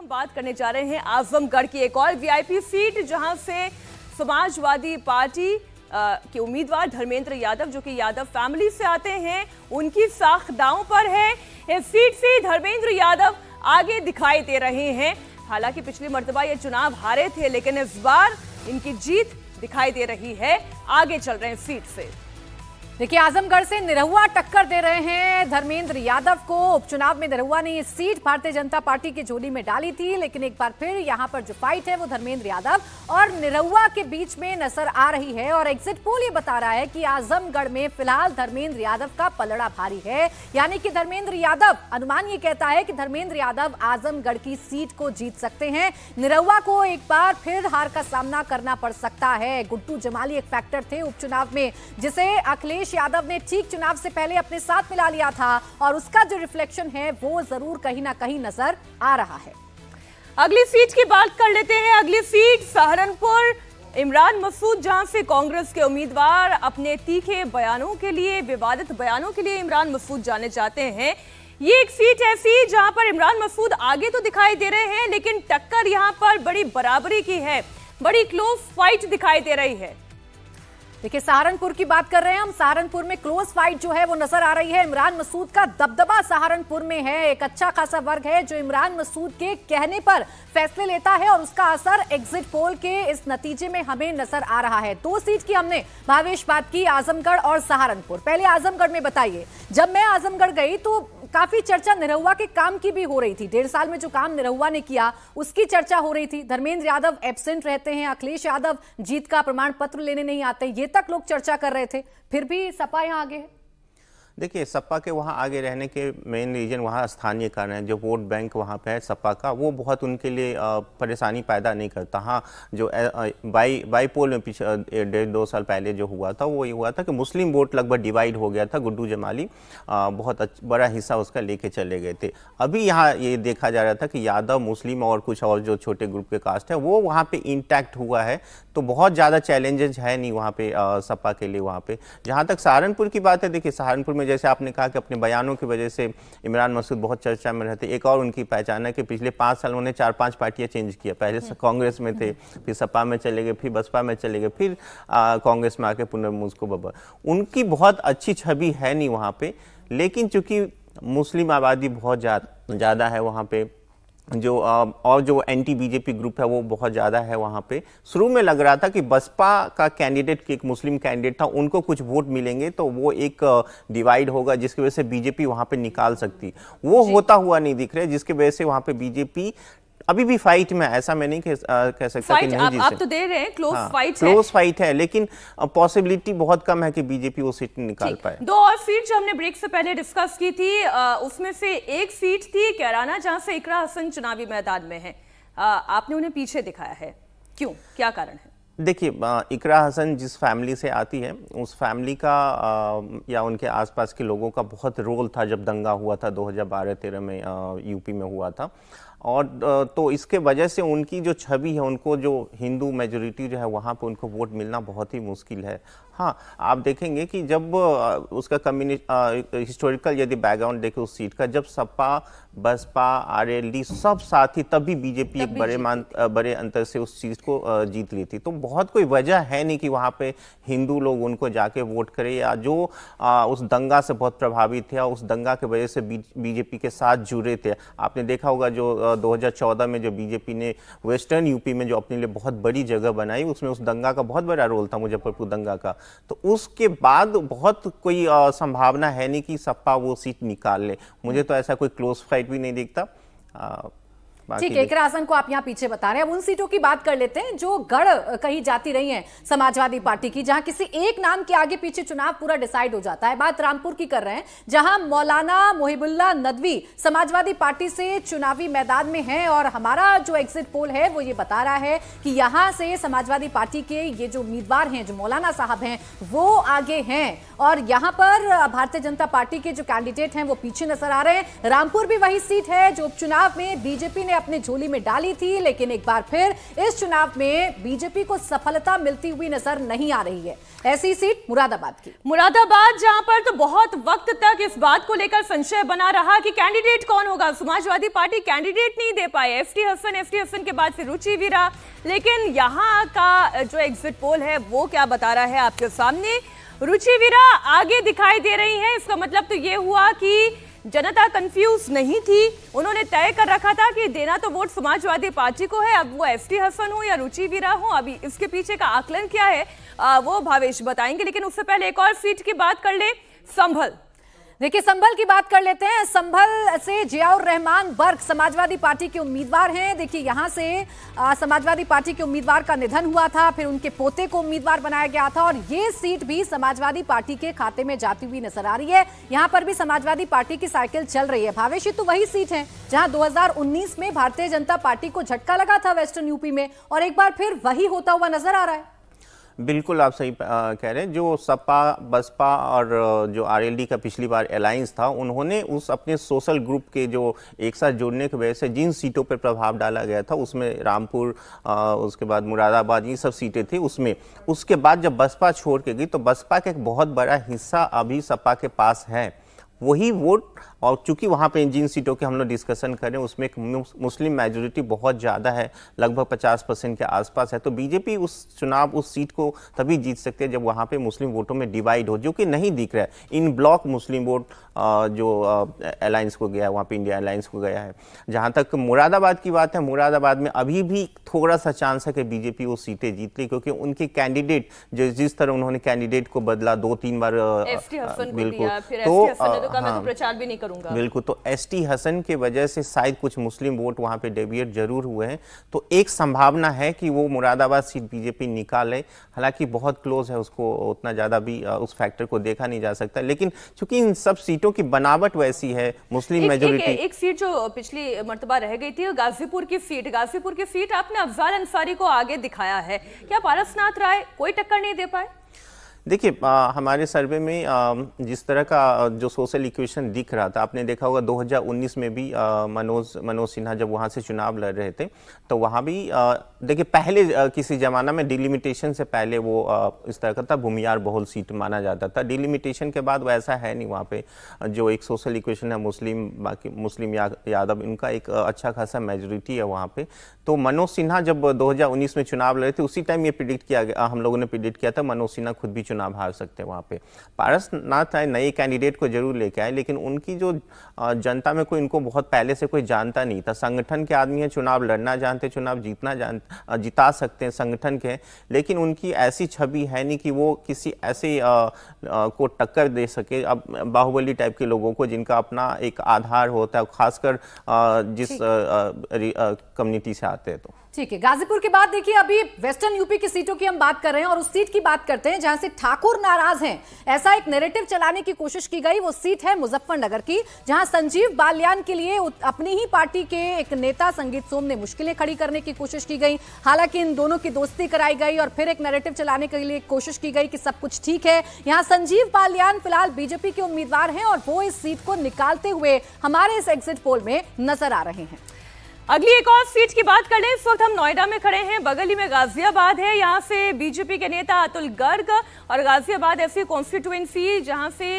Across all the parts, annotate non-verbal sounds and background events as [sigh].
हम बात करने जा रहे हैं आजमगढ़ की एक और वीआईपी सीट जहाँ से समाजवादी पार्टी अ, के उम्मीदवार धर्मेंद्र यादव जो कि यादव फैमिली से आते हैं उनकी साख दांव पर है। इस सीट से धर्मेंद्र यादव आगे दिखाई दे रहे हैं। हालाँकि पिछली मर्तबा ये चुनाव हारे थे लेकिन इस बार इनकी जीत दिखाई दे रही है। आगे चल रहे हैं सीट से। देखिए, आजमगढ़ से निरहुआ टक्कर दे रहे हैं धर्मेंद्र यादव को। उपचुनाव में निरहुआ ने ये सीट भारतीय जनता पार्टी की झोली में डाली थी, लेकिन एक बार फिर यहाँ पर जो फाइट है वो धर्मेंद्र यादव और निरहुआ के बीच में नज़र आ रही है और एग्जिट पोल ये बता रहा है कि आजमगढ़ में फ़िलहाल धर्मेंद्र यादव का पलड़ा भारी है। यानी कि धर्मेंद्र यादव, अनुमान ये कहता है कि धर्मेंद्र यादव आजमगढ़ की सीट को जीत सकते हैं। निरहुआ को एक बार फिर हार का सामना करना पड़ सकता है। गुड्डू जमाली एक फैक्टर थे उपचुनाव में, जिसे अखिलेश यादव ने ठीक चुनाव से पहले अपने साथ मिला लिया था और उसका जो रिफ्लेक्शन है, वो ज़रूर कहीं ना कहीं नज़र आ रहा है। अगली सीट की बात कर लेते हैं। अगली सीट, सहारनपुर। इमरान मसूद जहाँ से कांग्रेस के उम्मीदवार अपने तीखे बयानों के लिए, विवादित बयानों के लिए इमरान मसूद जाने जाते हैं। ये एक सीट ऐसी जहाँ पर इमरान मसूद आगे तो दिखाई दे रहे हैं, लेकिन टक्कर यहाँ पर बड़ी बराबरी की है। बड़ी क्लोज फाइट दिखाई दे रही है। देखिए, सहारनपुर की बात कर रहे हैं हम। सहारनपुर में क्लोज फाइट जो है वो नज़र आ रही है। इमरान मसूद का दबदबा सहारनपुर में है। एक अच्छा खासा वर्ग है जो इमरान मसूद के कहने पर फैसले लेता है और उसका असर एग्जिट पोल के इस नतीजे में हमें नज़र आ रहा है। दो सीट की हमने भावेश बात की आजमगढ़ और सहारनपुर। पहले आजमगढ़ में बताइए। जब मैं आजमगढ़ गई तो काफ़ी चर्चा निरहुआ के काम की भी हो रही थी। डेढ़ साल में जो काम निरहुआ ने किया, उसकी चर्चा हो रही थी। धर्मेंद्र यादव एबसेंट रहते हैं, अखिलेश यादव जीत का प्रमाण पत्र लेने नहीं आते, ये तक लोग चर्चा कर रहे थे। फिर भी सपा यहाँ आगे है। देखिए सपा के वहाँ आगे रहने के मेन रीजन वहाँ स्थानीय कारण है। जो वोट बैंक वहाँ पे है सपा का वो बहुत उनके लिए परेशानी पैदा नहीं करता। हाँ जो बाई बाई पोल में पीछे अ, डेढ़ दो साल पहले जो हुआ था वो ये हुआ था कि मुस्लिम वोट लगभग डिवाइड हो गया था। गुड्डू जमाली बहुत बड़ा हिस्सा उसका लेके चले गए थे। अभी यहाँ ये देखा जा रहा था कि यादव मुस्लिम और कुछ और जो छोटे ग्रुप के कास्ट है वो वहाँ पर इंटैक्ट हुआ है। तो बहुत ज़्यादा चैलेंजेस है नहीं वहाँ पे अ, सपा के लिए वहाँ पे। जहाँ तक सहारनपुर की बात है देखिए सहारनपुर में जैसे आपने कहा कि अपने बयानों की वजह से इमरान मसूद बहुत चर्चा में रहते। एक और उनकी पहचान है कि पिछले पाँच साल उन्होंने चार पाँच पार्टियाँ चेंज किया। पहले से कांग्रेस में थे फिर सपा में चले गए फिर बसपा में चले गए फिर कांग्रेस में आके पुनर्मुस्को बबर उनकी बहुत अच्छी छवि है नहीं वहाँ पर लेकिन चूँकि मुस्लिम आबादी बहुत ज़्यादा है वहाँ पे जो और जो एंटी बीजेपी ग्रुप है वो बहुत ज़्यादा है वहाँ पे। शुरू में लग रहा था कि बसपा का कैंडिडेट एक मुस्लिम कैंडिडेट था उनको कुछ वोट मिलेंगे तो वो एक डिवाइड होगा जिसकी वजह से बीजेपी वहाँ पे निकाल सकती। वो होता हुआ नहीं दिख रहा है जिसकी वजह से वहाँ पे बीजेपी अभी भी फाइट में ऐसा मैं नहीं कह, कह सकता कि नहीं आप, आप तो दे रहे हैं क्लोज हाँ, फाइट है। क्लोज फाइट है लेकिन पॉसिबिलिटी बहुत कम है कि बीजेपी वो सीट निकाल पाए। दो और सीट जो हमने ब्रेक से पहले डिस्कस की थी उसमें से एक सीट थी कैराना जहाँ से इकरा हसन चुनावी मैदान में है। आपने उन्हें पीछे दिखाया है। क्यों? क्या कारण है? देखिए इकरा हसन जिस फैमिली से आती है उस फैमिली का अ, या उनके आसपास के लोगों का बहुत रोल था जब दंगा हुआ था 2012-13 में अ, यूपी में हुआ था। और तो इसके वजह से उनकी जो छवि है, उनको जो हिंदू मेजोरिटी जो है, वहाँ पे उनको वोट मिलना बहुत ही मुश्किल है। हाँ आप देखेंगे कि जब उसका कम्युनिटी हिस्टोरिकल यदि बैकग्राउंड देखें उस सीट का जब सपा बसपा आरएलडी सब साथ ही तभी बीजेपी एक बड़े मान बड़े अंतर से उस सीट को जीत ली थी। तो बहुत कोई वजह है नहीं कि वहाँ पे हिंदू लोग उनको जाके वोट करें या जो अ, उस दंगा से बहुत प्रभावित थे और उस दंगा की वजह से बीजेपी के साथ जुड़े थे। आपने देखा होगा जो 2014 में जो बीजेपी ने वेस्टर्न यूपी में जो अपने लिए बहुत बड़ी जगह बनाई उसमें उस दंगा का बहुत बड़ा रोल था मुजफ्फरपुर दंगा का। तो उसके बाद बहुत कोई संभावना है नहीं कि सपा वो सीट निकाल ले। मुझे तो ऐसा कोई क्लोज फाइट भी नहीं देखता। ठीक है इकरा हसन को आप यहाँ पीछे बता रहे हैं। अब उन सीटों की बात कर लेते हैं जो गढ़ कही जाती रही हैं समाजवादी पार्टी की जहाँ किसी एक नाम के आगे पीछे चुनाव पूरा डिसाइड हो जाता है। बात रामपुर की कर रहे हैं जहाँ मौलाना मोहिबुल्ला नदवी समाजवादी पार्टी से चुनावी मैदान में है और हमारा जो एग्जिट पोल है वो ये बता रहा है कि यहाँ से समाजवादी पार्टी के ये जो उम्मीदवार हैं जो मौलाना साहब हैं वो आगे हैं। और यहाँ पर भारतीय जनता पार्टी के जो कैंडिडेट हैं वो पीछे नज़र आ रहे हैं। रामपुर भी वही सीट है जो उपचुनाव में बीजेपी ने अपने झोली में डाली थी, लेकिन एक बार फिर इस चुनाव में बीजेपी को सफलता मिलती हुई नज़र नहीं आ रही है। ऐसी सीट मुरादाबाद की। मुरादाबाद जहाँ पर तो बहुत वक्त तक इस बात को लेकर संशय बना रहा कि कैंडिडेट कौन होगा। समाजवादी पार्टी कैंडिडेट नहीं दे पाए। एफटी हसन एफटी हसन के बाद फिर रुचि वीरा लेकिन यहाँ का जो एग्जिट पोल है, वो क्या बता रहा है आपके सामने? रुचि वीरा आगे दिखाई दे रही है। इसका मतलब तो ये हुआ कि जनता कंफ्यूज नहीं थी। उन्होंने तय कर रखा था कि देना तो वोट समाजवादी पार्टी को है। अब वो एस टी हसन हो या रुचि वीरा हो अभी इसके पीछे का आकलन क्या है आ, वो भावेश बताएँगे। लेकिन उससे पहले एक और सीट की बात कर ले संभल। देखिए संभल की बात कर लेते हैं। संभल से जियाउर रहमान बर्ग समाजवादी पार्टी के उम्मीदवार हैं। देखिए यहाँ से आ, समाजवादी पार्टी के उम्मीदवार का निधन हुआ था फिर उनके पोते को उम्मीदवार बनाया गया था और ये सीट भी समाजवादी पार्टी के खाते में जाती हुई नज़र आ रही है। यहाँ पर भी समाजवादी पार्टी की साइकिल चल रही है। भावेश तो वही सीट है जहाँ दो में भारतीय जनता पार्टी को झटका लगा था वेस्टर्न यूपी में और एक बार फिर वही होता हुआ नज़र आ रहा है। बिल्कुल आप सही कह रहे हैं। जो सपा, बसपा और जो आरएलडी का पिछली बार अलायंस था, उन्होंने उस अपने सोशल ग्रुप के जो एक साथ जुड़ने की वजह से जिन सीटों पर प्रभाव डाला गया था, उसमें रामपुर उसके बाद मुरादाबाद, ये सब सीटें थी उसमें। उसके बाद जब बसपा छोड़ के गई तो बसपा का एक बहुत बड़ा हिस्सा अभी सपा के पास है। वही वोट और चूँकि वहाँ पे जिन सीटों के हम लोग डिस्कशन करें उसमें एक मुस्लिम मेजोरिटी बहुत ज़्यादा है लगभग 50 परसेंट के आसपास है तो बीजेपी उस चुनाव उस सीट को तभी जीत सकते है जब वहाँ पे मुस्लिम वोटों में डिवाइड हो जो कि नहीं दिख रहा है। इन ब्लॉक मुस्लिम वोट जो अलायंस को गया है वहाँ पे इंडिया अलायंस को गया है। जहाँ तक मुरादाबाद की बात है मुरादाबाद में अभी भी थोड़ा सा चांस है कि बीजेपी वो सीटें जीत ली क्योंकि उनके कैंडिडेट जो जिस तरह उन्होंने कैंडिडेट को बदला दो तीन बार बिल्कुल। तो, तो हाँ, प्रचार भी नहीं करूँगा। बिल्कुल तो एस टी हसन के वजह से शायद कुछ मुस्लिम वोट वहाँ पे डेविएट ज़रूर हुए हैं। तो एक संभावना है कि वो मुरादाबाद सीट बीजेपी निकाले। हालाँकि बहुत क्लोज है उसको उतना ज़्यादा भी उस फैक्टर को देखा नहीं जा सकता। लेकिन चूँकि इन सब सीटों की बनावट वैसी है मुस्लिम मेजोरिटी एक, एक सीट जो पिछली मरतबा रह गई थी गाजीपुर की सीट। गाजीपुर की सीट आपने अफजाल अंसारी को आगे दिखाया है। क्या पारसनाथ राय कोई टक्कर नहीं दे पाए? देखिए हमारे सर्वे में आ, जिस तरह का जो सोशल इक्वेशन दिख रहा था आपने देखा होगा 2019 में भी आ, मनोज मनोज सिन्हा जब वहाँ से चुनाव लड़ रहे थे तो वहाँ भी देखिए पहले किसी ज़माना में डिलिमिटेशन से पहले वो आ, इस तरह का था भूमियार बहुल सीट माना जाता था। डिलिमिटेशन के बाद वैसा है नहीं वहाँ पे जो एक सोशल इक्वेशन है मुस्लिम बाकी मुस्लिम या, यादव इनका एक अच्छा खासा मेजोरिटी है वहाँ पे। तो मनोज सिन्हा जब दो हज़ार उन्नीस में चुनाव लड़े थे उसी टाइम ये प्रिडिक्ट किया गया हम लोगों ने प्रिडिक्ट किया था मनोज सिन्हा खुद भी चुनाव हार सकते हैं वहाँ पे। पारसनाथ आए नए कैंडिडेट को ज़रूर लेके आए लेकिन उनकी जो जनता में कोई इनको बहुत पहले से कोई जानता नहीं था। संगठन के आदमी है चुनाव लड़ना जानते चुनाव जीतना जान जिता सकते हैं संगठन के लेकिन उनकी ऐसी छवि है नहीं कि वो किसी ऐसे आ, आ, को टक्कर दे सके। अब बाहुबली टाइप के लोगों को जिनका अपना एक आधार होता है खासकर जिस कम्युनिटी से आते हैं तो। ठीक है, गाजीपुर के बाद देखिए, अभी वेस्टर्न यूपी की सीटों की हम बात कर रहे हैं और उस सीट की बात करते हैं जहाँ से ठाकुर नाराज़ हैं। ऐसा एक नैरेटिव चलाने की कोशिश की गई, वो सीट है मुजफ्फरनगर की, जहाँ संजीव बाल्यान के लिए अपनी ही पार्टी के एक नेता संगीत सोम ने मुश्किलें खड़ी करने की कोशिश की गई। हालाँकि इन दोनों की दोस्ती कराई गई और फिर एक नैरेटिव चलाने के लिए कोशिश की गई कि सब कुछ ठीक है। यहाँ संजीव बाल्यान फ़िलहाल बीजेपी के उम्मीदवार हैं और वो इस सीट को निकालते हुए हमारे इस एग्जिट पोल में नज़र आ रहे हैं। अगली एक और सीट की बात कर लें, इस वक्त हम नोएडा में खड़े हैं, बगली में गाजियाबाद है, यहाँ से बीजेपी के नेता अतुल गर्ग और गाजियाबाद ऐसी कॉन्स्टिट्यूएंसी, जहाँ से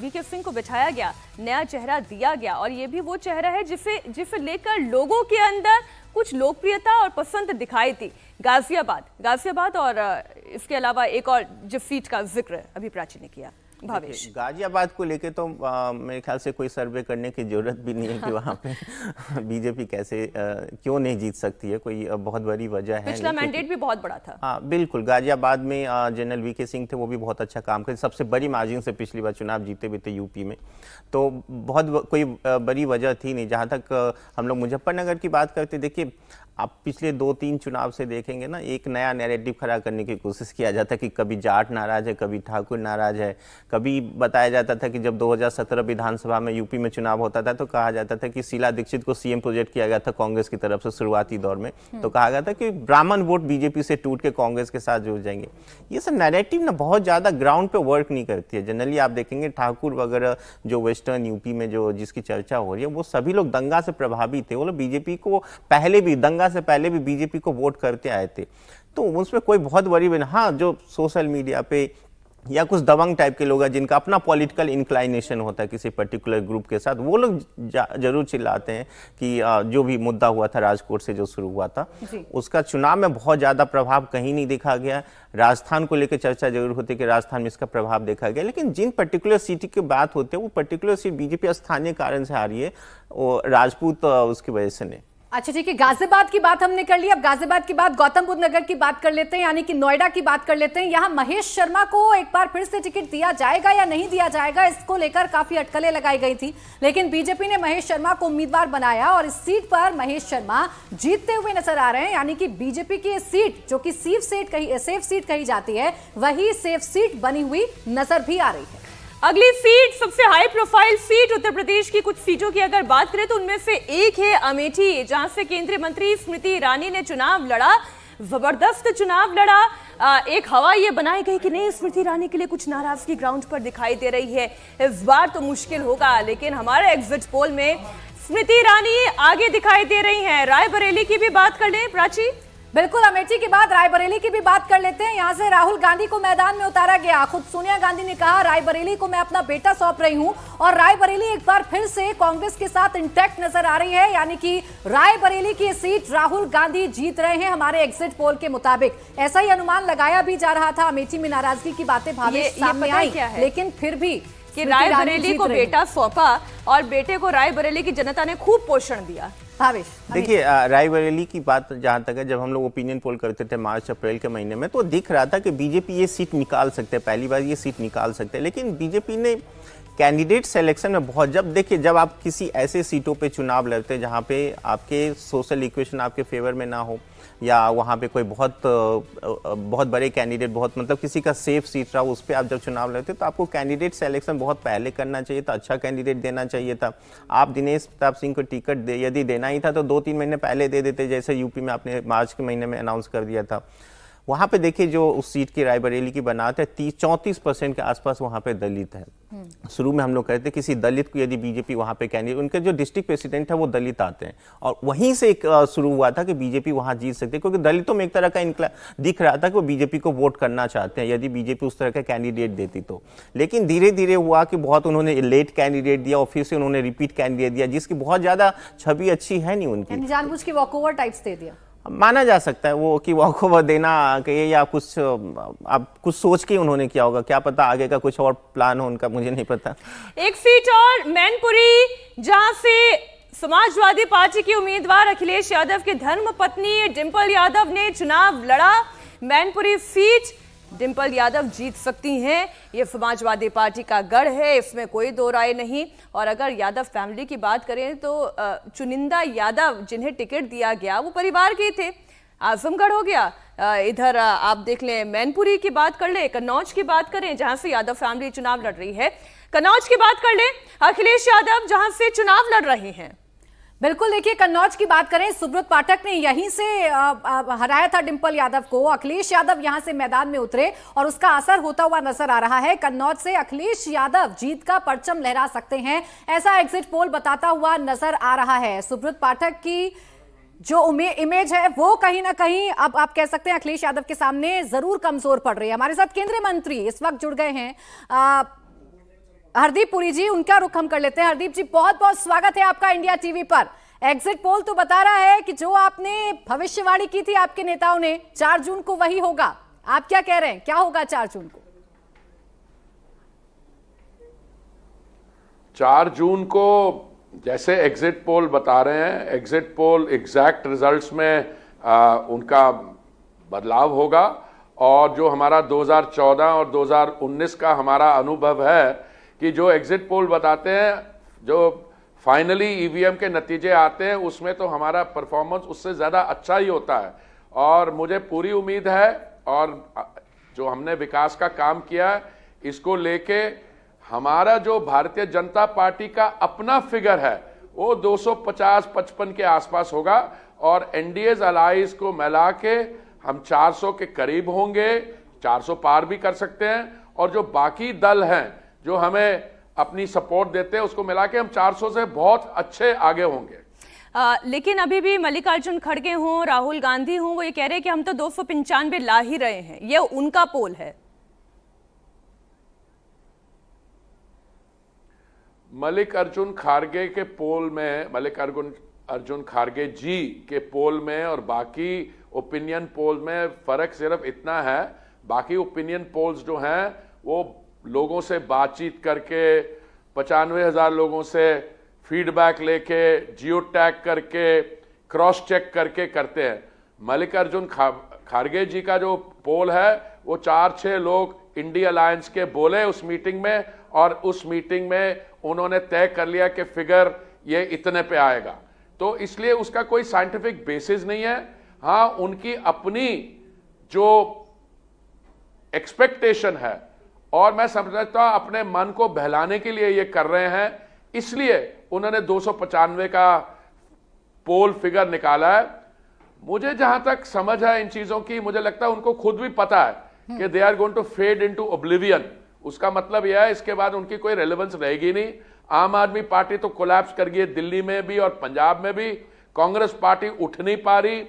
वीके सिंह को बिठाया गया, नया चेहरा दिया गया और ये भी वो चेहरा है जिसे जिसे लेकर लोगों के अंदर कुछ लोकप्रियता और पसंद दिखाई थी, गाजियाबाद। गाजियाबाद और इसके अलावा एक और जिस सीट का ज़िक्र अभी प्राची ने किया। भावेश। गाजियाबाद को लेके तो आ, मेरे ख्याल से कोई सर्वे करने की ज़रूरत भी नहीं है कि वहाँ पे [laughs] बीजेपी कैसे आ, क्यों नहीं जीत सकती है कोई बहुत बड़ी वजह है पिछला मैंडेट भी बहुत बड़ा था। हाँ बिल्कुल गाजियाबाद में जनरल वी के सिंह थे वो भी बहुत अच्छा काम करे सबसे बड़ी मार्जिन से पिछली बार चुनाव जीते भी थे यूपी में। तो बहुत कोई बड़ी वजह थी नहीं जहाँ तक हम लोग मुजफ्फरनगर की बात करते देखिए आप पिछले दो तीन चुनाव से देखेंगे ना एक नया नैरेटिव खड़ा करने की कोशिश किया जाता है कि कभी जाट नाराज़ है कभी ठाकुर नाराज़ है कभी बताया जाता था कि जब 2017 विधानसभा में यूपी में चुनाव होता था तो कहा जाता था कि शीला दीक्षित को सीएम प्रोजेक्ट किया गया था कांग्रेस की तरफ़ से शुरुआती दौर में। तो कहा गया था कि ब्राह्मण वोट बीजेपी से टूट के कांग्रेस के साथ जुड़ जाएँगे। ये सब नैरेटिव ना बहुत ज़्यादा ग्राउंड पे वर्क नहीं करती है। जनरली आप देखेंगे ठाकुर वगैरह जो वेस्टर्न यूपी में जो जिसकी चर्चा हो रही है वो सभी लोग दंगा से प्रभावित थे। वो लोग बीजेपी को पहले भी दंगा से पहले भी बीजेपी को वोट करते आए थे। तो उसमें कोई बहुत बड़ी हाँ जो सोशल मीडिया पे या कुछ दबंग टाइप के लोग हैं जिनका अपना पॉलिटिकल इंक्लाइनेशन होता है किसी पर्टिकुलर ग्रुप के साथ वो लोग ज़रूर चिल्लाते हैं कि जो भी मुद्दा हुआ था राजकोट से जो शुरू हुआ था उसका चुनाव में बहुत ज़्यादा प्रभाव कहीं नहीं देखा गया। राजस्थान को लेकर चर्चा ज़रूर होती है कि राजस्थान में इसका प्रभाव देखा गया लेकिन जिन पर्टिकुलर सीट की बात होती है वो पर्टिकुलर सीट बीजेपी स्थानीय कारण से आ रही है वो राजपूत उसकी वजह से नहीं। अच्छा ठीक है, गाजियाबाद की बात हमने कर ली, अब गाजियाबाद की बात गौतम बुद्ध नगर की बात कर लेते हैं, यानी कि नोएडा की बात कर लेते हैं। यहाँ महेश शर्मा को एक बार फिर से टिकट दिया जाएगा या नहीं दिया जाएगा, इसको लेकर काफ़ी अटकलें लगाई गई थी। लेकिन बीजेपी ने महेश शर्मा को उम्मीदवार बनाया और इस सीट पर महेश शर्मा जीतते हुए नज़र आ रहे हैं, यानी कि बीजेपी की सीट, जो कि सेफ़ सीट कही, सेफ़ सीट कही जाती है, वही सेफ़ सीट बनी हुई नज़र भी आ रही है। अगली सीट, सबसे high profile seat Uttar Pradesh की कुछ सीटों की अगर बात करें तो उनमें से एक है अमेठी, जहाँ से केंद्रीय मंत्री स्मृति ईरानी ने चुनाव लड़ा, ज़बरदस्त चुनाव लड़ा। एक हवा ये बनाई गई कि नहीं, स्मृति ईरानी के लिए कुछ नाराज़गी ग्राउंड पर दिखाई दे रही है। इस बार तो मुश्किल होगा, लेकिन हमारे एग्जिट पोल में स्मृति ईरानी आगे दिखाई दे रही हैं। रायबरेली की भी बात कर लें, प्राची। बिल्कुल अमेठी के बाद रायबरेली की भी बात कर लेते हैं। यहाँ से राहुल गांधी को मैदान में उतारा गया। खुद सोनिया गांधी ने कहा रायबरेली को मैं अपना बेटा सौंप रही हूँ। और रायबरेली एक बार फिर से कांग्रेस के साथ इंटैक्ट नज़र आ रही है। यानी कि रायबरेली की सीट राहुल गांधी जीत रहे हैं हमारे एग्जिट पोल के मुताबिक। ऐसा ही अनुमान लगाया भी जा रहा था। अमेठी में नाराज़गी की बातें भावेश सामने आई। लेकिन फिर भी कि रायबरेली को बेटा सौंपा और बेटे को रायबरेली की जनता ने खूब पोषण दिया। देखिए रायबरेली की बात जहाँ तक है जब हम लोग ओपिनियन पोल करते थे मार्च अप्रैल के महीने में तो दिख रहा था कि बीजेपी ये सीट निकाल सकते हैं। पहली बार ये सीट निकाल सकते हैं। लेकिन बीजेपी ने कैंडिडेट सिलेक्शन में बहुत जब देखिए जब आप किसी ऐसे सीटों पे चुनाव लड़ते हैं जहाँ पे आपके सोशल इक्वेशन आपके फेवर में ना हो या वहाँ पे कोई बहुत बहुत बड़े कैंडिडेट बहुत मतलब किसी का सेफ़ सीट रहा, उस पर आप जब चुनाव लड़ते तो आपको कैंडिडेट सेलेक्शन बहुत पहले करना चाहिए था अच्छा कैंडिडेट देना चाहिए था। आप दिनेश प्रताप सिंह को टिकट दे, यदि देना ही था तो दो तीन महीने पहले दे देते, जैसे यूपी में आपने मार्च के महीने में अनाउंस कर दिया था। वहाँ पे देखिए जो उस सीट की रायबरेली की बनाते हैं तीस चौंतीस परसेंट के आसपास वहाँ पे दलित है। हम्म। शुरू में हम लोग कहते हैं किसी दलित को यदि बीजेपी वहाँ पे कैंडिडेट उनके जो डिस्ट्रिक्ट प्रेसिडेंट है वो दलित आते हैं। और वहीं से एक शुरू हुआ था कि बीजेपी वहाँ जीत सकती है क्योंकि दलितों में एक तरह का इनकला दिख रहा था कि वो बीजेपी को वोट करना चाहते हैं यदि बीजेपी उस तरह का कैंडिडेट देती तो। लेकिन धीरे धीरे हुआ कि बहुत उन्होंने लेट कैंडिडेट दिया और फिर से उन्होंने रिपीट कैंडिडेट दिया जिसकी बहुत ज़्यादा छवि अच्छी है नहीं उनकी। जानबूझ के वॉकओवर टाइप्स दे दिया। माना जा सकता है वो कि वॉक ओवर देना कहिए या कुछ, आप कुछ सोच के उन्होंने किया होगा। क्या पता आगे का कुछ और प्लान हो उनका, मुझे नहीं पता। एक सीट और, मैनपुरी, जहाँ से समाजवादी पार्टी के उम्मीदवार अखिलेश यादव की धर्म पत्नी डिम्पल यादव ने चुनाव लड़ा। मैनपुरी सीट डिम्पल यादव जीत सकती हैं। ये समाजवादी पार्टी का गढ़ है, इसमें कोई दो राय नहीं। और अगर यादव फैमिली की बात करें तो चुनिंदा यादव जिन्हें टिकट दिया गया, वो परिवार के थे। आजमगढ़ हो गया। इधर आप देख लें, मैनपुरी की बात कर लें, कन्नौज की बात करें, जहाँ से यादव फैमिली चुनाव लड़ रही है। कन्नौज की बात कर लें, अखिलेश यादव जहाँ से चुनाव लड़ रहे हैं। बिल्कुल, देखिए, कन्नौज की बात करें, सुब्रत पाठक ने यहीं से हराया था डिंपल यादव को। अखिलेश यादव यहाँ से मैदान में उतरे और उसका असर होता हुआ नज़र आ रहा है। कन्नौज से अखिलेश यादव जीत का परचम लहरा सकते हैं, ऐसा एग्जिट पोल बताता हुआ नज़र आ रहा है। सुब्रत पाठक की जो इमेज है, वो कहीं ना कहीं, अब आप कह सकते हैं, अखिलेश यादव के सामने ज़रूर कमज़ोर पड़ रही है। हमारे साथ केंद्रीय मंत्री इस वक्त जुड़ गए हैं। हरदीप पुरी जी उनका रुख हम कर लेते हैं। हरदीप जी बहुत बहुत स्वागत है आपका इंडिया टीवी पर। एग्जिट पोल तो बता रहा है कि जो आपने भविष्यवाणी की थी आपके नेताओं ने चार जून को वही होगा। आप क्या कह रहे हैं? क्या होगा चार जून को? चार जून को जैसे एग्जिट पोल बता रहे हैं एग्जिट पोल एग्जैक्ट रिजल्ट्स में आ, उनका बदलाव होगा। और जो हमारा 2014 और 2019 का हमारा अनुभव है कि जो एग्जिट पोल बताते हैं, जो फाइनली ईवीएम के नतीजे आते हैं, उसमें तो हमारा परफॉर्मेंस उससे ज़्यादा अच्छा ही होता है। और मुझे पूरी उम्मीद है, और जो हमने विकास का काम किया है, इसको लेके हमारा जो भारतीय जनता पार्टी का अपना फिगर है, वो 250-55 के आसपास होगा, और एनडीए अलाइज को मिला के हम 400 के करीब होंगे 400 पार भी कर सकते हैं, और जो बाकी दल हैं जो हमें अपनी सपोर्ट देते हैं उसको मिला के हम 400 से बहुत अच्छे आगे होंगे। आ, लेकिन अभी भी मल्लिकार्जुन खड़गे हों राहुल गांधी हों वो ये कह रहे हैं कि हम तो दो सौ पंचानवे ला ही रहे हैं। ये उनका पोल है। मलिक अर्जुन खारगे के पोल में मलिक अर्जुन अर्जुन खारगे जी के पोल में और बाकी ओपिनियन पोल में फ़र्क सिर्फ़ इतना है बाकी ओपिनियन पोल्स जो हैं वो लोगों से बातचीत करके पचानवे हज़ार लोगों से फीडबैक लेके जियो टैग करके क्रॉस चेक करके करते हैं। मल्लिकार्जुन खा, खारगे जी का जो पोल है वो चार छह लोग इंडिया अलायंस के बोले उस मीटिंग में और उस मीटिंग में उन्होंने तय कर लिया कि फिगर ये इतने पे आएगा। तो इसलिए उसका कोई साइंटिफिक बेसिस नहीं है। हाँ उनकी अपनी जो एक्सपेक्टेशन है और मैं समझता हूँ अपने मन को बहलाने के लिए ये कर रहे हैं। इसलिए उन्होंने दो का पोल फिगर निकाला है। मुझे जहाँ तक समझ है इन चीज़ों की मुझे लगता है उनको खुद भी पता है कि they are going to fade into oblivion उसका मतलब यह है इसके बाद उनकी कोई रेलेवेंस रहेगी नहीं। आम आदमी पार्टी तो कोलैप्स कर गई दिल्ली में भी और पंजाब में भी। कांग्रेस पार्टी उठ नहीं पा रही।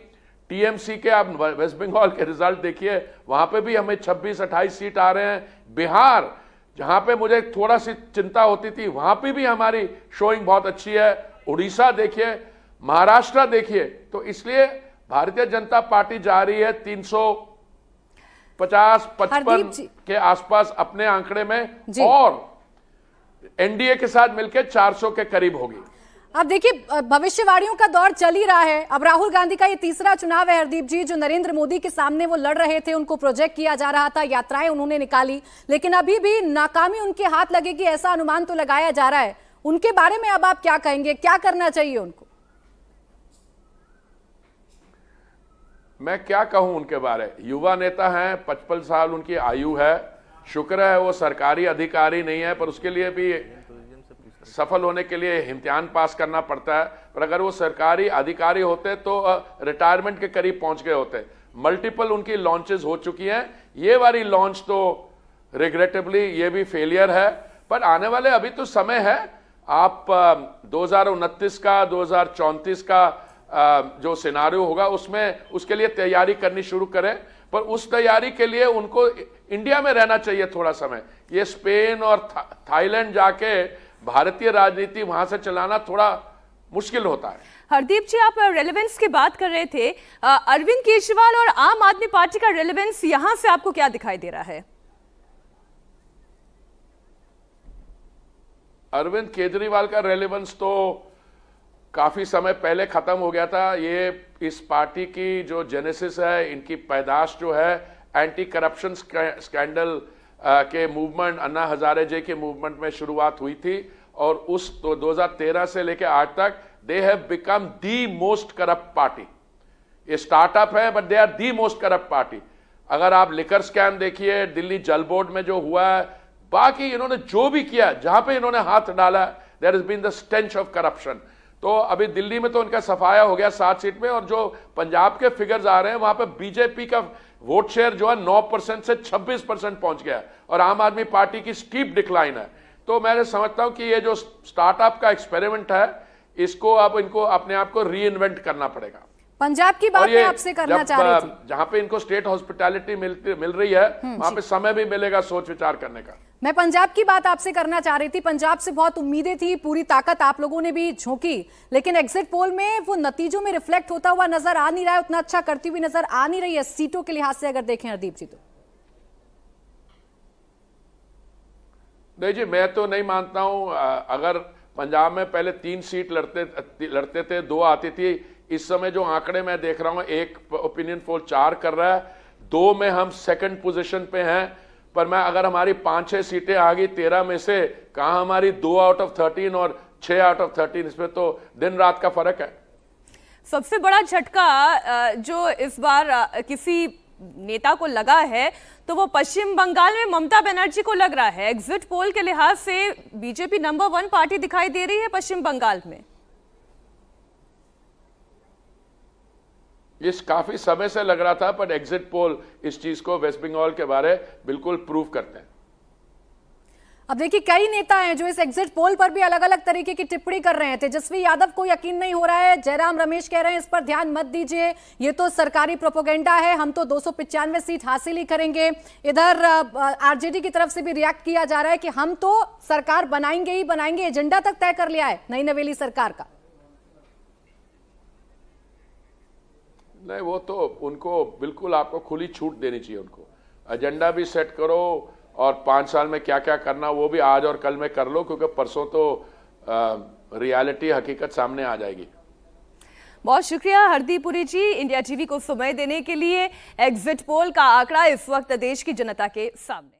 टीएमसी के आप वेस्ट बंगाल के रिज़ल्ट देखिए वहाँ पे भी हमें 26-28 सीट आ रहे हैं। बिहार जहाँ पे मुझे थोड़ा सी चिंता होती थी वहाँ पे भी हमारी शोइंग बहुत अच्छी है। उड़ीसा देखिए महाराष्ट्र देखिए तो इसलिए भारतीय जनता पार्टी जा रही है 350 पचपन के आसपास अपने आंकड़े में और एनडीए के साथ मिलकर 400 के करीब होगी। अब देखिए भविष्यवाणियों का दौर चल ही रहा है। अब राहुल गांधी का ये तीसरा चुनाव है, हरदीप जी, जो नरेंद्र मोदी के सामने वो लड़ रहे थे, उनको प्रोजेक्ट किया जा रहा था, यात्राएँ उन्होंने निकाली। लेकिन अभी भी नाकामी उनके हाथ लगेगी, ऐसा अनुमान तो लगाया जा रहा है। उनके बारे में अब आप क्या कहेंगे? क्या करना चाहिए उनको? मैं क्या कहूँ उनके बारे? युवा नेता हैं, पचपन साल उनकी आयु है। शुक्र है वो सरकारी अधिकारी नहीं है, पर उसके लिए भी सफल होने के लिए इम्तिहान पास करना पड़ता है। पर अगर वो सरकारी अधिकारी होते तो रिटायरमेंट के करीब पहुँच गए होते। मल्टीपल उनकी लॉन्चेस हो चुकी हैं। ये वाली लॉन्च तो रिग्रेटेबली ये भी फेलियर है। पर आने वाले अभी तो समय है। आप दो हज़ार उनतीस का दो का जो सिनारियो होगा उसमें उसके लिए तैयारी करनी शुरू करें। पर उस तैयारी के लिए उनको इंडिया में रहना चाहिए थोड़ा समय। ये स्पेन और था, थाईलैंड जाके भारतीय राजनीति वहाँ से चलाना थोड़ा मुश्किल होता है। हरदीप जी आप रेलेवेंस की बात कर रहे थे। अरविंद केजरीवाल और आम आदमी पार्टी का रेलेवेंस यहाँ से आपको क्या दिखाई दे रहा है? अरविंद केजरीवाल का रेलेवेंस तो काफ़ी समय पहले खत्म हो गया था। ये इस पार्टी की जो जेनेसिस है इनकी पैदाश जो है एंटी करप्शन स्कैंडल के मूवमेंट अन्ना हजारे जे के मूवमेंट में शुरुआत हुई थी। और उस तो 2013 से लेकर आज तक they have become the most corrupt party ये स्टार्टअप है but they are the most corrupt party अगर आप लिकर स्कैम देखिए, दिल्ली जल बोर्ड में जो हुआ है, बाकी इन्होंने जो भी किया, जहाँ पे इन्होंने हाथ डाला there is been the stench of corruption तो अभी दिल्ली में तो उनका सफाया हो गया सात सीट में, और जो पंजाब के फिगर्स आ रहे हैं, वहाँ पे बीजेपी का वोट शेयर जो है नौ परसेंट से 26 परसेंट पहुँच गया और आम आदमी पार्टी की स्टीप डिक्लाइन है। तो मैं समझता हूँ कि ये जो स्टार्टअप का एक्सपेरिमेंट है इसको अब इनको अपने आप को री करना पड़ेगा। पंजाब की बात मैं आपसे करना चाह रही थी। जहाँ पे इनको स्टेट हॉस्पिटैलिटी मिलती मिल रही है हम्म, वहाँ पे समय भी मिलेगा सोच विचार करने का। मैं पंजाब की बात आपसे करना चाह रही थी। पंजाब से बहुत उम्मीदें थी पूरी ताकत आप लोगों ने भी झोंकी लेकिन एग्जिट पोल में वो नतीजों में रिफ्लेक्ट होता हुआ नज़र आ नहीं रहा है उतना अच्छा करती हुई नज़र आ नहीं रही है सीटों के लिहाज से अगर देखें हरदीप जी तो। नहीं जी, मैं तो नहीं मानता हूँ अगर पंजाब में पहले तीन सीट लड़ते लड़ते थे, दो आती थी, इस समय जो आंकड़े मैं देख रहा हूँ, एक ओपिनियन पोल चार कर रहा है, दो में हम सेकंड पोजीशन पे हैं, पर मैं, अगर हमारी पाँच छह सीटें आ गई तेरह में से, कहा हमारी दो आउट ऑफ़ थर्टीन और छह आउट ऑफ़ थर्टीन इसमें तो दिन रात का फ़र्क है। सबसे बड़ा झटका जो इस बार किसी नेता को लगा है तो वो पश्चिम बंगाल में ममता बनर्जी को लग रहा है। एग्जिट पोल के लिहाज से बीजेपी नंबर वन पार्टी दिखाई दे रही है पश्चिम बंगाल में। इस काफ़ी समय से लग रहा था, पर एग्जिट पोल इस चीज़ को वेस्ट बंगाल के बारे बिल्कुल प्रूव करते हैं। अब देखिए कई नेता हैं जो इस एग्जिट पोल पर भी अलग अलग तरीके की टिप्पणी कर रहे हैं। तेजस्वी यादव को यकीन नहीं हो रहा है, जयराम रमेश कह रहे हैं इस पर ध्यान मत दीजिए। ये तो सरकारी प्रोपोगेंडा है, हम तो दो सीट हासिल ही करेंगे। इधर आरजेडी की तरफ़ से भी रिएक्ट किया जा रहा है कि हम तो सरकार बनाएँगे ही बनाएँगे, एजेंडा तक तय कर लिया है नई नवेली सरकार का। नहीं, वो तो उनको बिल्कुल आपको खुली छूट देनी चाहिए उनको। एजेंडा भी सेट करो और पाँच साल में क्या क्या करना, वो भी आज और कल में कर लो, क्योंकि परसों तो रियलिटी हकीकत सामने आ जाएगी। बहुत शुक्रिया हरदीप पुरी जी, इंडिया टीवी को समय देने के लिए। एग्जिट पोल का आंकड़ा इस वक्त देश की जनता के सामने।